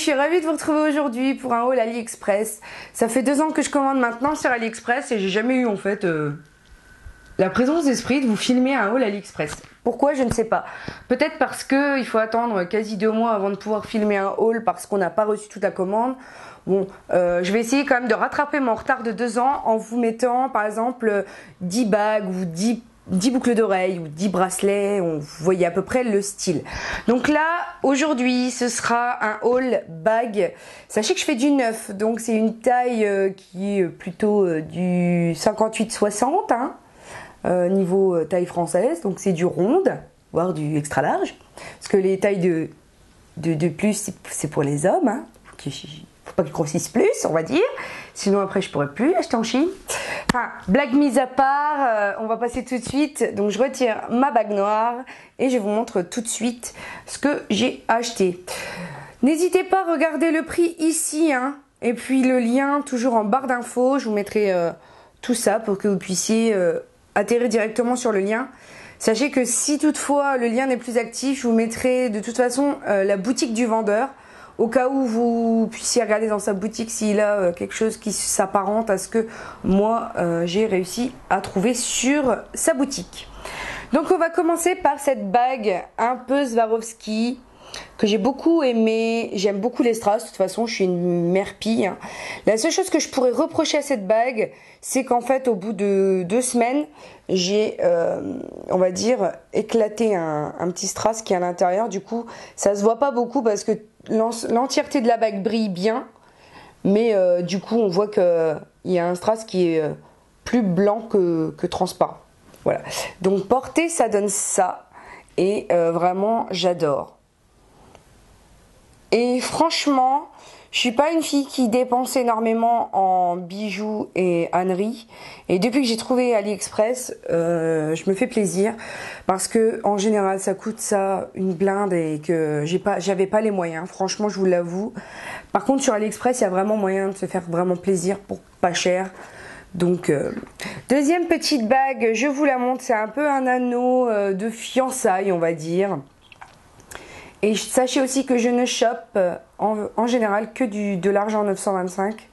Je suis ravie de vous retrouver aujourd'hui pour un haul AliExpress. Ça fait deux ans que je commande maintenant sur AliExpress et j'ai jamais eu en fait euh, la présence d'esprit de vous filmer un haul AliExpress. Pourquoi Je ne sais pas. Peut-être parce que il faut attendre quasi deux mois avant de pouvoir filmer un haul parce qu'on n'a pas reçu toute la commande. Bon, euh, je vais essayer quand même de rattraper mon retard de deux ans en vous mettant par exemple 10 bagues ou 10 10 boucles d'oreilles ou 10 bracelets, on, voyez à peu près le style. Donc là, aujourd'hui, ce sera un haul bag. Sachez que je fais du neuf, donc c'est une taille euh, qui est plutôt euh, du 58-60, hein, euh, niveau taille française, donc c'est du ronde, voire du extra large. Parce que les tailles de, de, plus, c'est pour les hommes, hein, faut pas qu'ils grossissent plus, on va dire. Sinon après, je pourrais plus acheter en Chine. Enfin, blague mise à part, euh, on va passer tout de suite. Donc je retire ma bague noire et je vous montre tout de suite ce que j'ai acheté. N'hésitez pas à regarder le prix ici, hein, et puis le lien toujours en barre d'infos. Je vous mettrai euh, tout ça pour que vous puissiez euh, atterrir directement sur le lien. Sachez que si toutefois le lien n'est plus actif, je vous mettrai de toute façon la boutique du vendeur au cas où vous puissiez regarder dans sa boutique s'il a euh, quelque chose qui s'apparente à ce que moi euh, j'ai réussi à trouver sur sa boutique. Donc on va commencer par cette bague un peu Swarovski que j'ai beaucoup aimé. J'aime beaucoup les strass. De toute façon, je suis une mère pille. Hein. La seule chose que je pourrais reprocher à cette bague, c'est qu'en fait, au bout de deux semaines, j'ai, euh, on va dire, éclaté un, un, petit strass qui est à l'intérieur. Du coup, ça se voit pas beaucoup parce que l'entièreté de la bague brille bien, mais euh, du coup on voit qu'il y a un strass qui est euh, plus blanc que, transparent. Voilà. Donc porter ça donne ça et euh, vraiment j'adore. Et franchement, je suis pas une fille qui dépense énormément en bijoux et âneries. Et depuis que j'ai trouvé AliExpress, euh, je me fais plaisir parce que en général, ça coûte ça une blinde et que pas, j'avais pas les moyens. Franchement, je vous l'avoue. Par contre, sur AliExpress, il y a vraiment moyen de se faire vraiment plaisir pour pas cher. Donc, euh, deuxième petite bague, je vous la montre. C'est un peu un anneau euh, de fiançailles, on va dire. Et sachez aussi que je ne chope euh, en, général que du, de l'argent 925.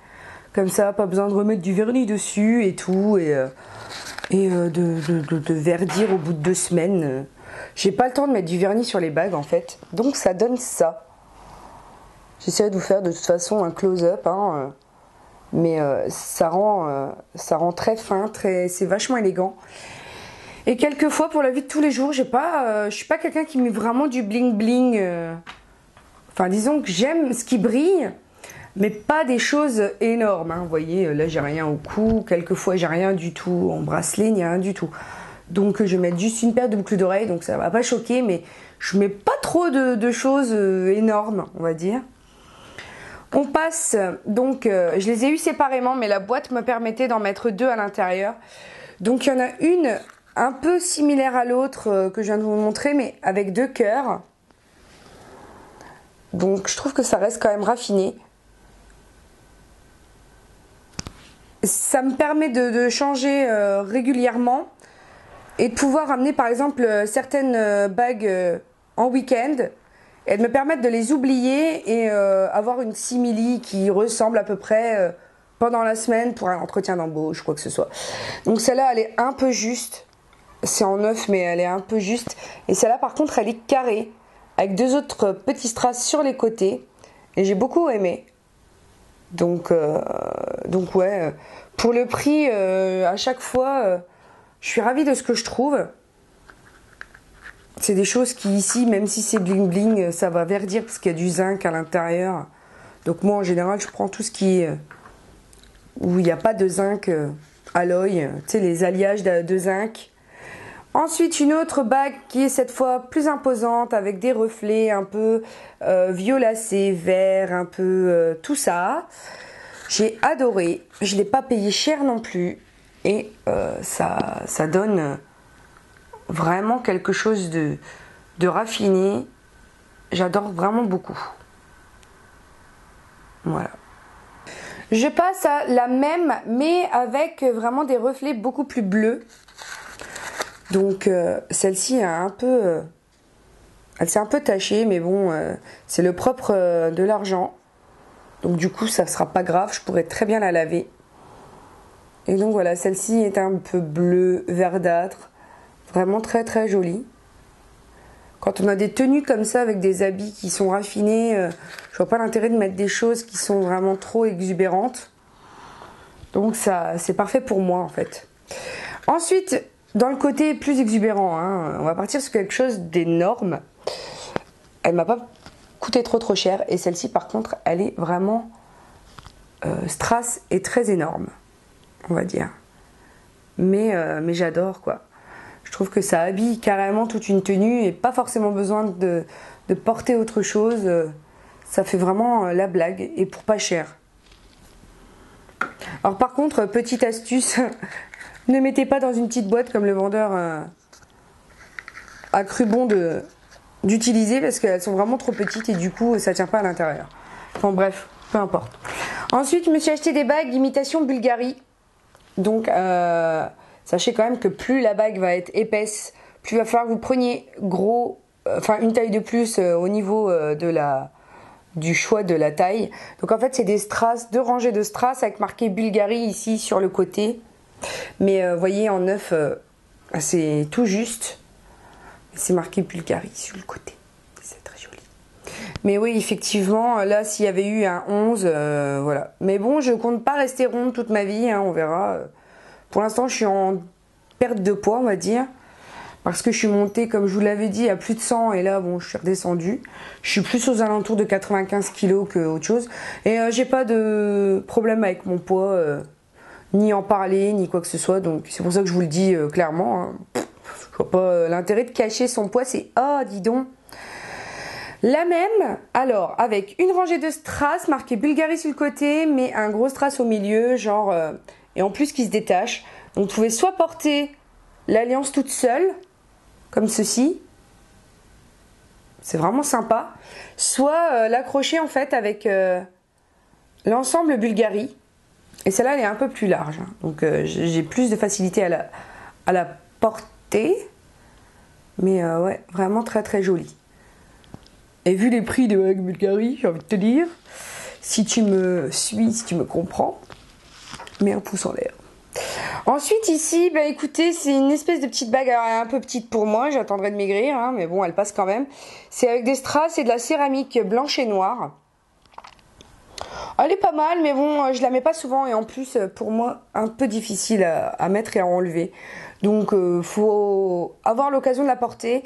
Comme ça, pas besoin de remettre du vernis dessus et tout. Et, euh, et euh, de, de, verdir au bout de deux semaines. J'ai pas le temps de mettre du vernis sur les bagues en fait. Donc ça donne ça. J'essaierai de vous faire de toute façon un close-up. Hein, mais ça, rend, ça rend très fin, très, c'est vachement élégant. Et quelquefois, pour la vie de tous les jours, j'ai pas, euh, je suis pas quelqu'un qui met vraiment du bling bling. Euh. Enfin, disons que j'aime ce qui brille, mais pas des choses énormes. Hein. Vous voyez, là, j'ai rien au cou. Quelquefois, j'ai rien du tout en bracelet, ni rien du tout. Donc, je vais mettre juste une paire de boucles d'oreilles, donc ça va pas choquer, mais je mets pas trop de, choses euh, énormes, on va dire. On passe, donc, je les ai eu séparément, mais la boîte me permettait d'en mettre deux à l'intérieur. Donc, il y en a une un peu similaire à l'autre euh, que je viens de vous montrer, mais avec deux cœurs. Donc je trouve que ça reste quand même raffiné. Ça me permet de, changer euh, régulièrement et de pouvoir amener par exemple euh, certaines bagues en week-end et de me permettre de les oublier et avoir une simili qui ressemble à peu près pendant la semaine pour un entretien d'embauche, quoi que ce soit. Donc celle-là, elle est un peu juste c'est en neuf, mais elle est un peu juste. Et celle-là, par contre, elle est carrée, avec deux autres petits strass sur les côtés. Et j'ai beaucoup aimé. Donc, euh, donc ouais, pour le prix, euh, à chaque fois, euh, je suis ravie de ce que je trouve. C'est des choses qui ici, même si c'est bling bling, ça va verdir parce qu'il y a du zinc à l'intérieur. Donc moi, en général, je prends tout ce qui où il n'y a pas de zinc à l'œil, tu sais, les alliages de zinc Ensuite, une autre bague qui est cette fois plus imposante avec des reflets un peu euh, violacés, verts, un peu euh, tout ça. J'ai adoré. Je ne l'ai pas payé cher non plus. Et euh, ça, ça donne vraiment quelque chose de, de raffiné. J'adore vraiment beaucoup. Voilà. Je passe à la même, mais avec vraiment des reflets beaucoup plus bleus. Donc euh, celle-ci a un peu, euh, Elle s'est un peu tachée, mais bon, euh, c'est le propre de l'argent. Donc du coup, ça sera pas grave, je pourrais très bien la laver. Et donc voilà, celle-ci est un peu bleu, verdâtre, vraiment très très jolie. Quand on a des tenues comme ça avec des habits qui sont raffinés, je vois pas l'intérêt de mettre des choses qui sont vraiment trop exubérantes. Donc ça, c'est parfait pour moi en fait. Ensuite, dans le côté plus exubérant, hein, on va partir sur quelque chose d'énorme. Elle m'a pas coûté trop trop cher et celle-ci par contre, elle est vraiment euh, strass et très énorme, on va dire. Mais, euh, mais j'adore quoi. Je trouve que ça habille carrément toute une tenue et pas forcément besoin de, porter autre chose. Ça fait vraiment euh, la blague et pour pas cher. Alors par contre, petite astuce, ne mettez pas dans une petite boîte comme le vendeur euh, a cru bon d'utiliser parce qu'elles sont vraiment trop petites et du coup ça tient pas à l'intérieur. Enfin bref, peu importe. Ensuite, je me suis acheté des bagues d'imitation Bulgarie. Donc euh, sachez quand même que plus la bague va être épaisse, plus il va falloir que vous preniez gros, enfin une taille de plus au niveau du choix de la taille. Donc en fait c'est des strass, deux rangées de strass avec marqué Bulgarie ici sur le côté. Mais euh, voyez en neuf euh, c'est tout juste. C'est marqué Bulgarie sur le côté. C'est très joli. Mais oui effectivement là s'il y avait eu un 11 euh, voilà. Mais bon je compte pas rester ronde toute ma vie hein, on verra. Pour l'instant je suis en perte de poids on va dire parce que je suis montée, comme je vous l'avais dit, à plus de 100 et là, bon, je suis redescendue. Je suis plus aux alentours de 95 kg que autre chose. Et euh, j'ai pas de problème avec mon poids, euh, ni en parler, ni quoi que ce soit. Donc c'est pour ça que je vous le dis euh, clairement. Hein. vois pas l'intérêt de cacher son poids, c'est ah, dis donc. La même, alors, avec une rangée de strass marquée Bulgarie sur le côté, mais un gros strass au milieu, genre, et en plus qui se détache. Donc vous pouvez soit porter l'alliance toute seule, comme ceci. C'est vraiment sympa. Soit euh, l'accrocher en fait avec euh, l'ensemble Bulgarie. Et celle-là, elle est un peu plus large. Hein. Donc euh, j'ai plus de facilité à la, porter. Mais ouais, vraiment très très jolie. Et vu les prix de Bulgarie, j'ai envie de te dire, si tu me suis, si tu me comprends, mets un pouce en l'air. Ensuite ici, bah écoutez, c'est une espèce de petite bague, un peu petite pour moi, j'attendrai de maigrir, hein, mais bon, elle passe quand même. C'est avec des strass et de la céramique blanche et noire. Elle est pas mal, mais bon, je la mets pas souvent et en plus, pour moi, un peu difficile à, mettre et à enlever. Donc, euh, faut avoir l'occasion de la porter.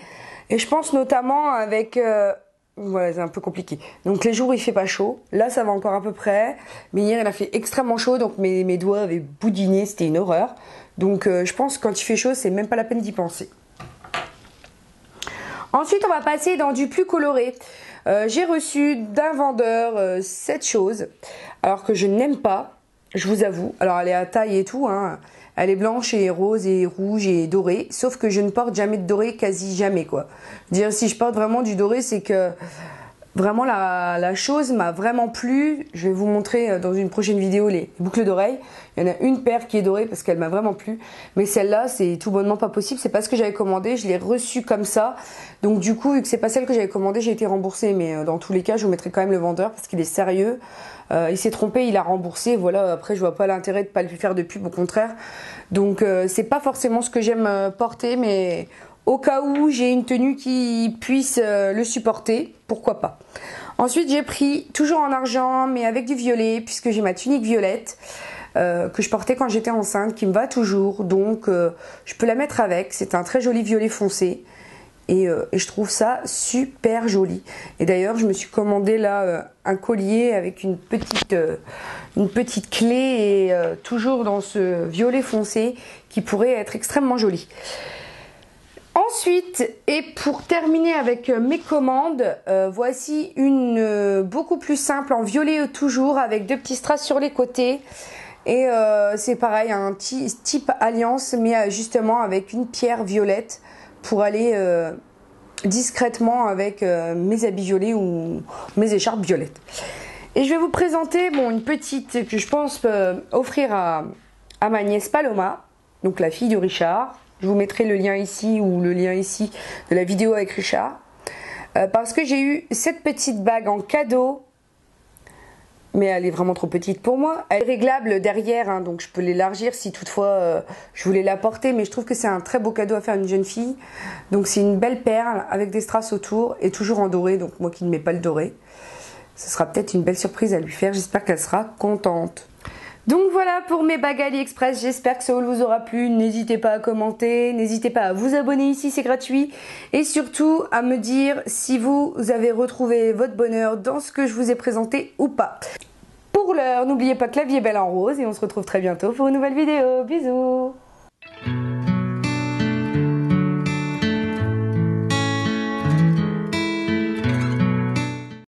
Et je pense notamment avec euh, voilà, c'est un peu compliqué. Donc les jours où il fait pas chaud, là ça va encore à peu près. Mais hier il a fait extrêmement chaud, donc mes, doigts avaient boudiné, c'était une horreur. Donc euh, je pense que quand il fait chaud, c'est même pas la peine d'y penser. Ensuite, on va passer dans du plus coloré. Euh, j'ai reçu d'un vendeur euh, cette chose, alors que je n'aime pas, je vous avoue. Alors elle est à taille et tout, hein. Elle est blanche et rose et rouge et dorée, sauf que je ne porte jamais de doré, quasi jamais quoi. Dire si je porte vraiment du doré, c'est que vraiment la, chose m'a vraiment plu. Je vais vous montrer euh, dans une prochaine vidéo les boucles d'oreilles. Il y en a une paire qui est dorée parce qu'elle m'a vraiment plu. Mais celle-là, c'est tout bonnement pas possible. C'est pas ce que j'avais commandé. Je l'ai reçue comme ça. Donc du coup, vu que c'est pas celle que j'avais commandée, j'ai été remboursée. Mais euh, dans tous les cas, je vous mettrai quand même le vendeur parce qu'il est sérieux. Euh, il s'est trompé, il a remboursé. Voilà, après, je vois pas l'intérêt de pas lui faire de pub, au contraire. Donc, c'est pas forcément ce que j'aime porter, mais au cas où j'ai une tenue qui puisse le supporter, pourquoi pas. Ensuite, j'ai pris toujours en argent, mais avec du violet, puisque j'ai ma tunique violette. que je portais quand j'étais enceinte, qui me va toujours, donc je peux la mettre avec. C'est un très joli violet foncé. Euh, et, je trouve ça super joli. Et d'ailleurs, je me suis commandé là euh, un collier avec une petite, euh, une petite clé et toujours dans ce violet foncé qui pourrait être extrêmement joli. Ensuite, et pour terminer avec mes commandes, voici une beaucoup plus simple en violet toujours avec deux petits strass sur les côtés. Et c'est pareil, un type alliance, mais justement avec une pierre violette pour aller euh, discrètement avec euh, mes habits violets ou mes écharpes violettes. Et je vais vous présenter une petite que je pense euh, offrir à ma nièce Paloma, donc la fille de Richard. Je vous mettrai le lien ici ou le lien ici de la vidéo avec Richard. euh, parce que j'ai eu cette petite bague en cadeau mais elle est vraiment trop petite pour moi. Elle est réglable derrière, hein, donc je peux l'élargir si toutefois euh, je voulais la porter, mais je trouve que c'est un très beau cadeau à faire à une jeune fille. Donc c'est une belle perle avec des strass autour et toujours en doré, donc moi qui ne mets pas le doré. Ce sera peut-être une belle surprise à lui faire, j'espère qu'elle sera contente. Donc voilà pour mes bagues AliExpress, j'espère que ce haul vous aura plu, n'hésitez pas à commenter, n'hésitez pas à vous abonner ici, c'est gratuit, et surtout à me dire si vous avez retrouvé votre bonheur dans ce que je vous ai présenté ou pas. Pour l'heure, n'oubliez pas que la vie est belle en rose, et on se retrouve très bientôt pour une nouvelle vidéo, bisous